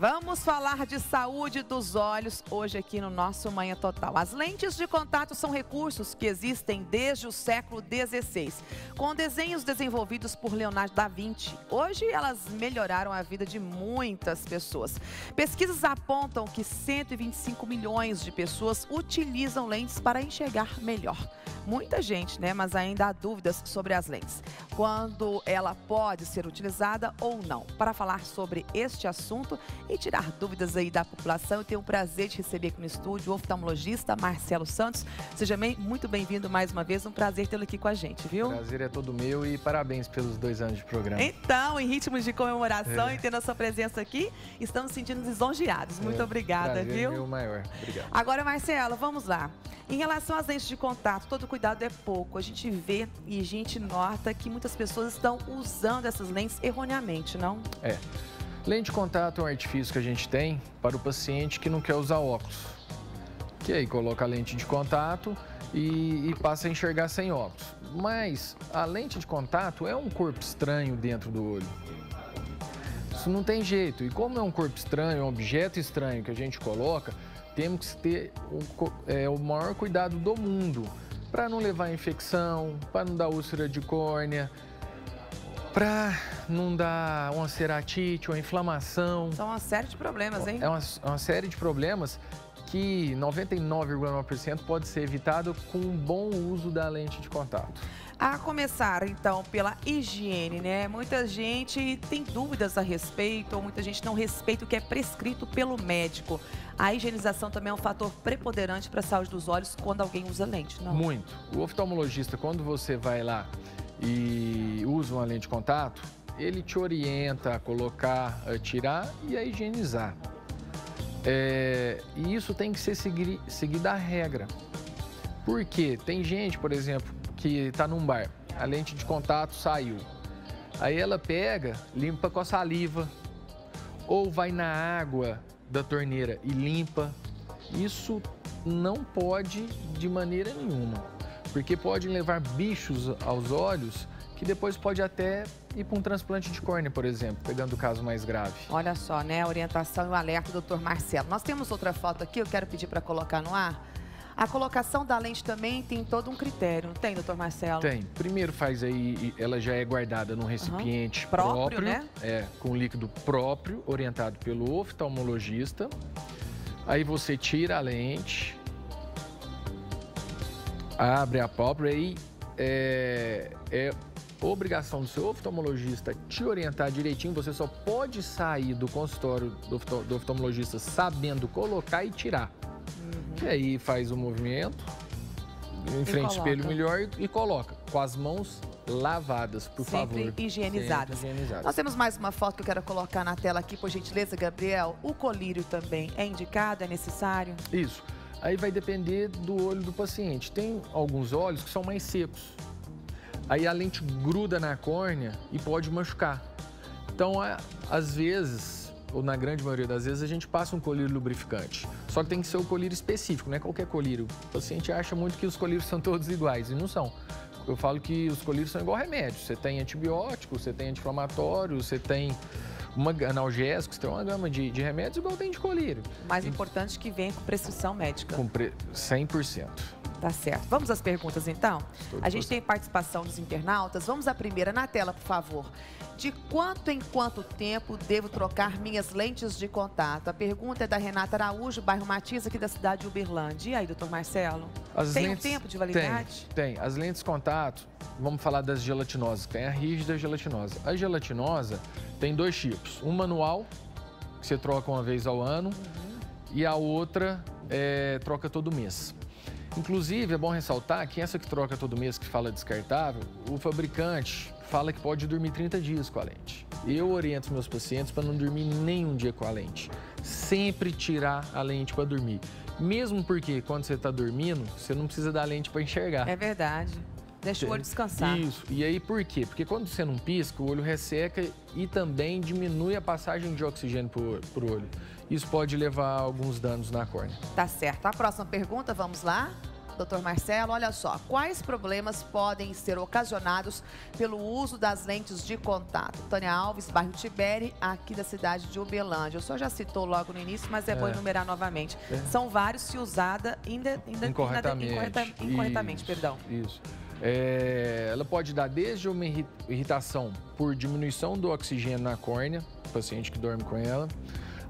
Vamos falar de saúde dos olhos hoje aqui no nosso Manhã Total. As lentes de contato são recursos que existem desde o século XVI, com desenhos desenvolvidos por Leonardo da Vinci. Hoje elas melhoraram a vida de muitas pessoas. Pesquisas apontam que 125 milhões de pessoas utilizam lentes para enxergar melhor. Muita gente, né? Mas ainda há dúvidas sobre as lentes. Quando ela pode ser utilizada ou não. Para falar sobre este assunto e tirar dúvidas aí da população, eu tenho o prazer de receber aqui no estúdio o oftalmologista Marcelo Santos. Seja muito bem-vindo mais uma vez. Um prazer tê-lo aqui com a gente, viu? O prazer é todo meu e parabéns pelos dois anos de programa. Então, em ritmos de comemoração é. e tendo a sua presença aqui, estamos sentindo lisonjeados. Muito é. obrigada, prazer viu? Meu maior. Obrigado. Agora, Marcelo, vamos lá. Em relação às lentes de contato, todo cuidado é pouco. A gente vê e a gente nota que muitas pessoas estão usando essas lentes erroneamente, não? É. Lente de contato é um artifício que a gente tem para o paciente que não quer usar óculos. Que aí coloca a lente de contato e, e passa a enxergar sem óculos. Mas a lente de contato é um corpo estranho dentro do olho. Isso não tem jeito. E como é um corpo estranho, um objeto estranho que a gente coloca, temos que ter é, o maior cuidado do mundo para não levar infecção, para não dar úlcera de córnea, para não dar uma ceratite, uma inflamação. São uma série de problemas, hein? É uma, uma série de problemas que 99,9% pode ser evitado com um bom uso da lente de contato. A começar, então, pela higiene, né? Muita gente tem dúvidas a respeito, ou muita gente não respeita o que é prescrito pelo médico. A higienização também é um fator preponderante para a saúde dos olhos quando alguém usa lente, não? Muito. O oftalmologista, quando você vai lá e usa uma lente de contato, ele te orienta a colocar, a tirar e a higienizar. É, e isso tem que ser seguido a regra. Porque tem gente, por exemplo, que está num bar, a lente de contato saiu. Aí ela pega, limpa com a saliva, ou vai na água da torneira e limpa. Isso não pode de maneira nenhuma, porque pode levar bichos aos olhos que depois pode até ir para um transplante de córnea, por exemplo, pegando o caso mais grave. Olha só, né? A orientação e o alerta do Dr. Marcelo. Nós temos outra foto aqui, eu quero pedir para colocar no ar. A colocação da lente também tem todo um critério, não tem, doutor Marcelo? Tem. Primeiro faz aí, ela já é guardada num recipiente uhum. próprio, próprio, né? É, com líquido próprio, orientado pelo oftalmologista. Aí você tira a lente, abre a pálpebra e é, é obrigação do seu oftalmologista te orientar direitinho. Você só pode sair do consultório do oftalmologista sabendo colocar e tirar. Uhum. E aí faz o movimento, em frente ao espelho melhor e, e, coloca com as mãos lavadas, por Sempre favor. Higienizadas. Sempre higienizadas. Nós temos mais uma foto que eu quero colocar na tela aqui, por gentileza, Gabriel. O colírio também é indicado, é necessário? Isso. Aí vai depender do olho do paciente. Tem alguns olhos que são mais secos. Aí a lente gruda na córnea e pode machucar. Então, às vezes, ou na grande maioria das vezes, a gente passa um colírio lubrificante. Só que tem que ser o colírio específico, não é qualquer colírio. O paciente acha muito que os colírios são todos iguais e não são. Eu falo que os colírios são igual remédio. Você tem antibiótico, você tem anti-inflamatório, você tem uma, analgésico, você tem uma gama de, de remédios igual tem de colírio. Mais e, importante que vem com prescrição médica. Com pre, 100%. Tá certo. Vamos às perguntas, então? a gente tem participação dos internautas. Vamos à primeira na tela, por favor. De quanto em quanto tempo devo trocar minhas lentes de contato? A pergunta é da Renata Araújo, bairro Matias, aqui da cidade de Uberlândia. E aí, doutor Marcelo? As tem lentes... um tempo de validade? Tem, tem. As lentes de contato, vamos falar das gelatinosas. Tem a rígida e a gelatinosa. A gelatinosa tem dois tipos. Um manual, que você troca uma vez ao ano, uhum. e a outra é, troca todo mês. Inclusive, é bom ressaltar que essa que troca todo mês, que fala descartável, o fabricante fala que pode dormir 30 dias com a lente. Eu oriento meus pacientes para não dormir nenhum dia com a lente. Sempre tirar a lente para dormir. Mesmo porque quando você está dormindo, você não precisa da lente para enxergar. É verdade. Deixa o olho descansar. Isso. E aí por quê? Porque quando você não pisca, o olho resseca e também diminui a passagem de oxigênio para o olho. Isso pode levar a alguns danos na córnea. Tá certo. A próxima pergunta, vamos lá? doutor Marcelo. Olha só, quais problemas podem ser ocasionados pelo uso das lentes de contato? Tânia Alves, bairro Tibere, aqui da cidade de Uberlândia. O senhor já citou logo no início, mas é, é. bom enumerar novamente. É. São vários se usada incorretamente. Incorreta, incorretamente, isso, perdão. Isso. É, ela pode dar desde uma irritação por diminuição do oxigênio na córnea, paciente que dorme com ela,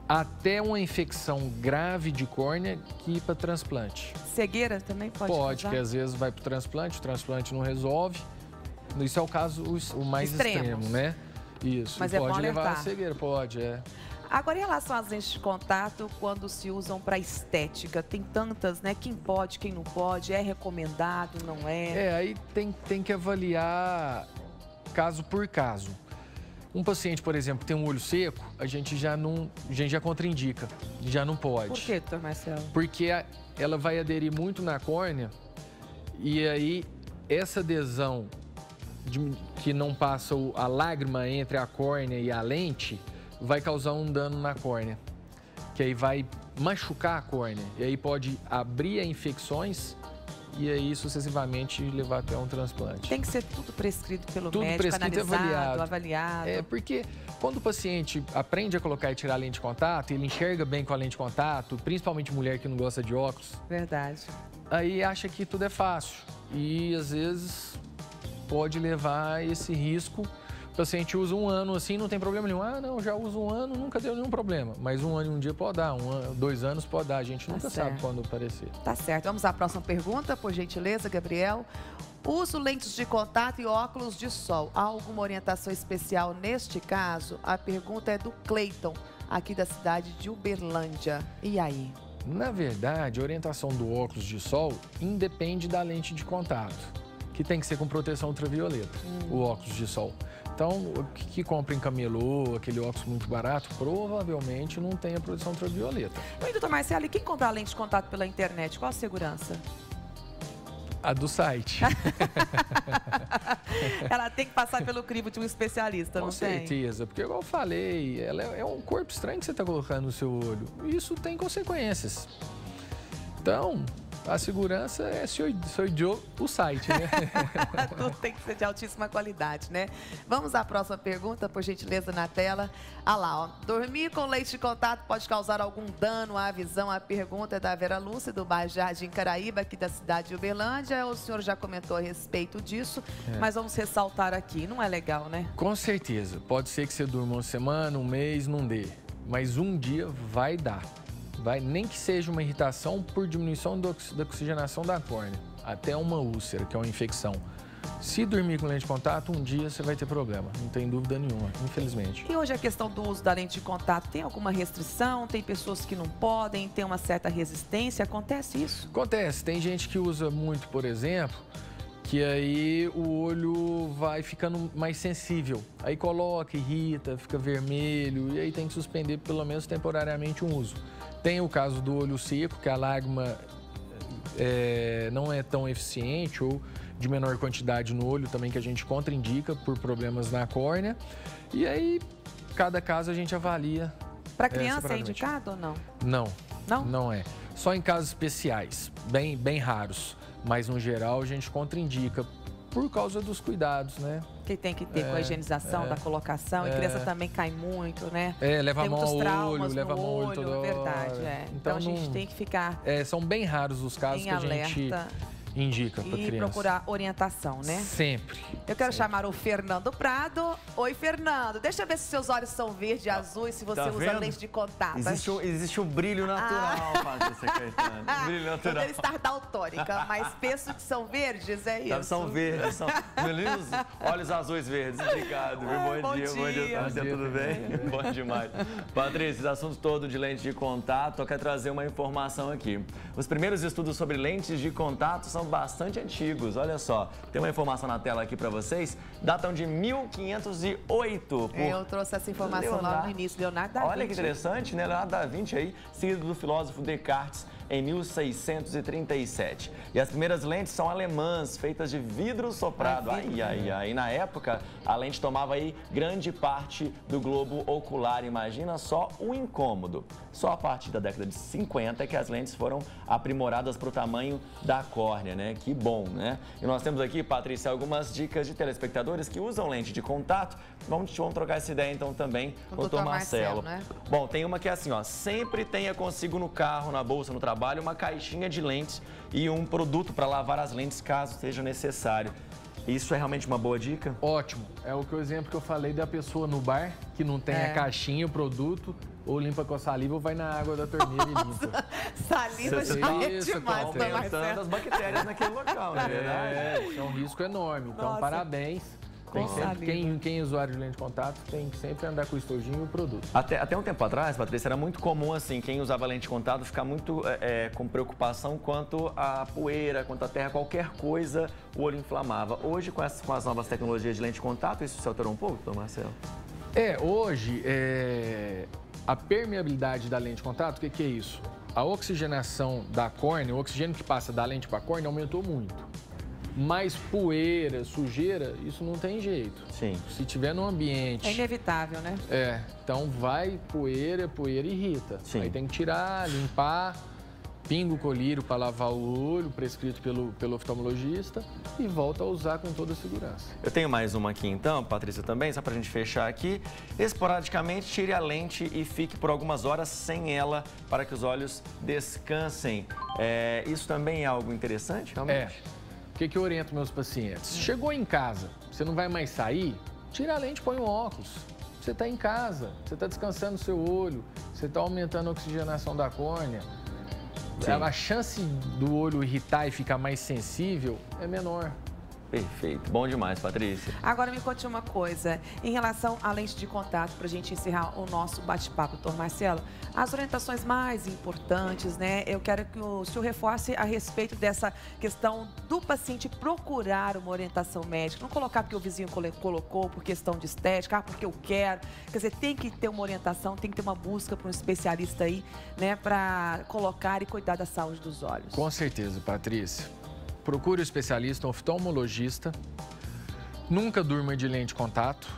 até uma infecção grave de córnea que ir para transplante. Cegueira também pode Pode, que às vezes vai para o transplante, o transplante não resolve. Isso é o caso o, mais Extremos. extremo, né? Isso. Mas e é pode levar a cegueira, pode, é. Agora, em relação às lentes de contato, quando se usam para estética, tem tantas, né? Quem pode, quem não pode, é recomendado, não é? É, aí tem, tem que avaliar caso por caso. Um paciente, por exemplo, tem um olho seco, a gente já não, a gente já contraindica, já não pode. Por quê, doutor Marcelo? Porque a, ela vai aderir muito na córnea e aí essa adesão de, que não passa a lágrima entre a córnea e a lente, vai causar um dano na córnea, que aí vai machucar a córnea, e aí pode abrir a infecções e aí sucessivamente levar até um transplante. Tem que ser tudo prescrito pelo tudo médico, prescrito analisado, avaliado. avaliado. É, porque quando o paciente aprende a colocar e tirar a lente de contato, ele enxerga bem com a lente de contato, principalmente mulher que não gosta de óculos. Verdade. Aí acha que tudo é fácil. E às vezes pode levar esse risco o paciente usa um ano assim, não tem problema nenhum. Ah, não, já uso um ano, nunca deu nenhum problema. Mas um ano e um dia pode dar, um ano, dois anos pode dar. A gente tá nunca certo. sabe quando aparecer. Tá certo. Vamos à próxima pergunta, por gentileza, Gabriel. Uso lentes de contato e óculos de sol. Há alguma orientação especial neste caso? A pergunta é do Cleiton, aqui da cidade de Uberlândia. E aí? Na verdade, a orientação do óculos de sol independe da lente de contato, que tem que ser com proteção ultravioleta, hum. o óculos de sol. Então, o que, compra em camelô, aquele óculos muito barato, provavelmente não tem a proteção ultravioleta. E, doutor Marcelo, e quem compra a lente de contato pela internet, qual a segurança? A do site. ela tem que passar pelo crivo de um especialista, Com não tem? Com certeza, porque igual eu falei, ela é, é um corpo estranho que você está colocando no seu olho. Isso tem consequências. Então, a segurança é eu, o site, né? Tudo tem que ser de altíssima qualidade, né? Vamos à próxima pergunta, por gentileza, na tela. Ah lá, ó. Dormir com leite de contato pode causar algum dano à visão? A pergunta é da Vera Lúcia, do bairro Jardim Caraíba, aqui da cidade de Uberlândia. O senhor já comentou a respeito disso, é. mas vamos ressaltar aqui. Não é legal, né? Com certeza. Pode ser que você durma uma semana, um mês, não dê. Mas um dia vai dar vai nem que seja uma irritação por diminuição da oxigenação da córnea, até uma úlcera, que é uma infecção. Se dormir com lente de contato, um dia você vai ter problema, não tem dúvida nenhuma, infelizmente. E hoje a questão do uso da lente de contato, tem alguma restrição? Tem pessoas que não podem, tem uma certa resistência? Acontece isso? Acontece, tem gente que usa muito, por exemplo, que aí o olho vai ficando mais sensível. Aí coloca, irrita, fica vermelho, e aí tem que suspender pelo menos temporariamente o uso. Tem o caso do olho seco, que a lágrima é, não é tão eficiente ou de menor quantidade no olho também que a gente contraindica por problemas na córnea. E aí, cada caso a gente avalia. Para criança é, é indicado ou não? Não. Não? Não é. Só em casos especiais, bem, bem raros. Mas no geral a gente contraindica por causa dos cuidados, né? Que tem que ter é, com a é, higienização é, da colocação. É, e criança também cai muito, né? É, leva tem a mão ao olho, leva a mão olho toda hora. Verdade, é. Então, então a gente não, tem que ficar... É, são bem raros os casos que a alerta. gente indica para criança. E procurar orientação, né? Sempre. Eu quero sempre. chamar o Fernando Prado. Oi, Fernando. Deixa eu ver se seus olhos são verde e azuis, se você tá usa lente de contato. Existe, um, existe um brilho natural, ah. Patrícia Caetano. Um brilho natural. Poderia estar daltônica, mas penso que são verdes, é isso? São verdes, são meninos, olhos azuis verdes. Obrigado, Bom, bom, dia, dia, bom dia, Tânia. Tudo bem? bom demais. Patrícia, esse assunto todo de lente de contato, eu quero trazer uma informação aqui. Os primeiros estudos sobre lentes de contato são são bastante antigos. Olha só, tem uma informação na tela aqui para vocês. Datam de 1508. Eu trouxe essa informação Leonardo. lá no início, Leonardo da Vinci. Olha que interessante, né? Leonardo da Vinci aí, seguido do filósofo Descartes em 1637. E as primeiras lentes são alemãs, feitas de vidro soprado. Ai, ai, ai. E na época, a lente tomava aí grande parte do globo ocular. Imagina só o incômodo. Só a partir da década de 50 é que as lentes foram aprimoradas para o tamanho da córnea, né? Que bom, né? E nós temos aqui, Patrícia, algumas dicas de telespectadores que usam lente de contato. Vamos, vamos trocar essa ideia então também com o doutor Marcelo. Marcelo né? Bom, tem uma que é assim, ó, sempre tenha consigo no carro, na bolsa, no trabalho, uma caixinha de lentes e um produto para lavar as lentes caso seja necessário. Isso é realmente uma boa dica? Ótimo. É o que o exemplo que eu falei da pessoa no bar que não tem é. a caixinha, o produto, ou limpa com a saliva ou vai na água da torneira Nossa, e limpa. Saliva já é isso, demais, aumentando as bactérias naquele local, né? É, é um risco enorme. Então, Nossa. parabéns. Tem sempre, quem, quem é usuário de lente de contato tem que sempre andar com o estojinho e o produto. Até, até um tempo atrás, Patrícia, era muito comum assim, quem usava lente de contato ficar muito é, é, com preocupação quanto a poeira, quanto a terra, qualquer coisa, o olho inflamava. Hoje, com as, com as novas tecnologias de lente de contato, isso se alterou um pouco, doutor Marcelo? É, hoje, é, a permeabilidade da lente de contato, o que, que é isso? A oxigenação da córnea, o oxigênio que passa da lente para a córnea aumentou muito. Mas poeira, sujeira, isso não tem jeito. Sim. Se tiver no ambiente. É inevitável, né? É. Então vai poeira, poeira irrita. Sim. Aí tem que tirar, limpar, pinga o colírio para lavar o olho, prescrito pelo, pelo oftalmologista, e volta a usar com toda a segurança. Eu tenho mais uma aqui então, Patrícia também, só para a gente fechar aqui. Esporadicamente, tire a lente e fique por algumas horas sem ela para que os olhos descansem. É, isso também é algo interessante, realmente? É. O que, que eu oriento meus pacientes? Chegou em casa, você não vai mais sair? Tira a lente e põe o óculos. Você está em casa, você está descansando o seu olho, você está aumentando a oxigenação da córnea. Sim. a chance do olho irritar e ficar mais sensível é menor. Perfeito. Bom demais, Patrícia. Agora me conte uma coisa. Em relação à lente de contato, para a gente encerrar o nosso bate-papo, doutor Marcelo, as orientações mais importantes, né? Eu quero que o senhor reforce a respeito dessa questão do paciente procurar uma orientação médica. Não colocar porque o vizinho colocou, por questão de estética, ah, porque eu quero. Quer dizer, tem que ter uma orientação, tem que ter uma busca para um especialista aí, né? Para colocar e cuidar da saúde dos olhos. Com certeza, Patrícia procure o um especialista, um oftalmologista. Nunca durma de lente de contato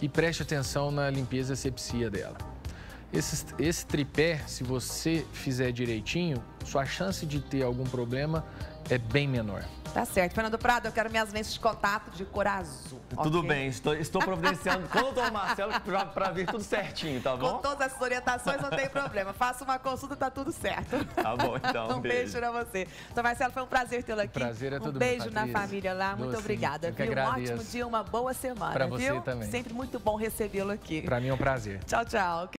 e preste atenção na limpeza e asepsia dela. Esse, esse tripé, se você fizer direitinho, sua chance de ter algum problema é bem menor. Tá certo. Fernando Prado, eu quero minhas lentes de contato de cor azul. Tudo okay? bem, estou, estou providenciando com o doutor Marcelo para vir tudo certinho, tá bom? Com todas essas orientações não tem problema. Faça uma consulta, tá tudo certo. Tá bom, então. um beijo, beijo pra você. Doutor Marcelo, foi um prazer tê-lo aqui. Prazer é tudo Um beijo na família lá. Muito Doce, obrigada. Viu? Um ótimo dia, uma boa semana. Para você viu? também. Sempre muito bom recebê-lo aqui. Para mim é um prazer. Tchau, tchau.